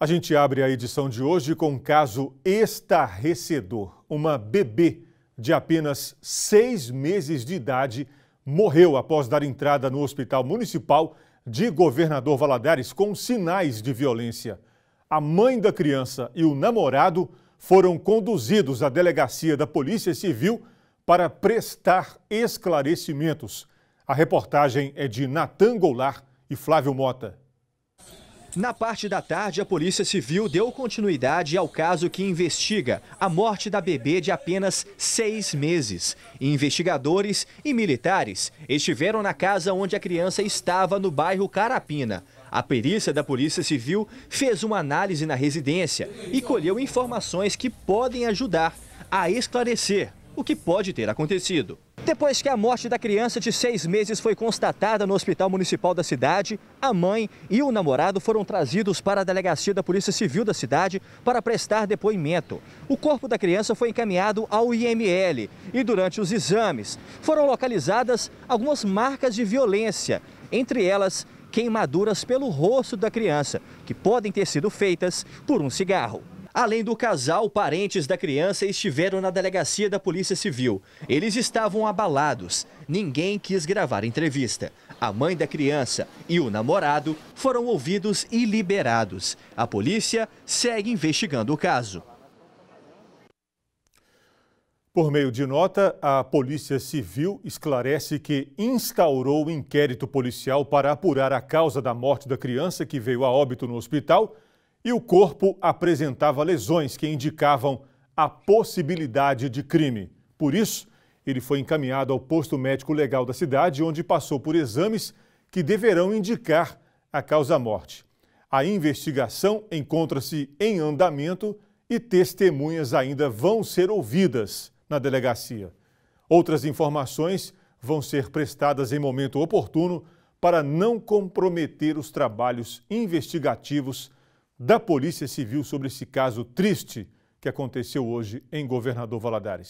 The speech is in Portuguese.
A gente abre a edição de hoje com um caso estarrecedor. Uma bebê de apenas seis meses de idade morreu após dar entrada no Hospital Municipal de Governador Valadares com sinais de violência. A mãe da criança e o namorado foram conduzidos à delegacia da Polícia Civil para prestar esclarecimentos. A reportagem é de Natan Goulart e Flávio Mota. Na parte da tarde, a Polícia Civil deu continuidade ao caso que investiga a morte da bebê de apenas seis meses. Investigadores e militares estiveram na casa onde a criança estava no bairro Carapina. A perícia da Polícia Civil fez uma análise na residência e colheu informações que podem ajudar a esclarecer o que pode ter acontecido. Depois que a morte da criança de seis meses foi constatada no hospital municipal da cidade, a mãe e o namorado foram trazidos para a delegacia da Polícia Civil da cidade para prestar depoimento. O corpo da criança foi encaminhado ao IML e durante os exames foram localizadas algumas marcas de violência, entre elas queimaduras pelo rosto da criança, que podem ter sido feitas por um cigarro. Além do casal, parentes da criança estiveram na delegacia da Polícia Civil. Eles estavam abalados. Ninguém quis gravar entrevista. A mãe da criança e o namorado foram ouvidos e liberados. A polícia segue investigando o caso. Por meio de nota, a Polícia Civil esclarece que instaurou um inquérito policial para apurar a causa da morte da criança que veio a óbito no hospital e o corpo apresentava lesões que indicavam a possibilidade de crime. Por isso, ele foi encaminhado ao posto médico legal da cidade, onde passou por exames que deverão indicar a causa-morte. A investigação encontra-se em andamento e testemunhas ainda vão ser ouvidas na delegacia. Outras informações vão ser prestadas em momento oportuno para não comprometer os trabalhos investigativos da Polícia Civil sobre esse caso triste que aconteceu hoje em Governador Valadares.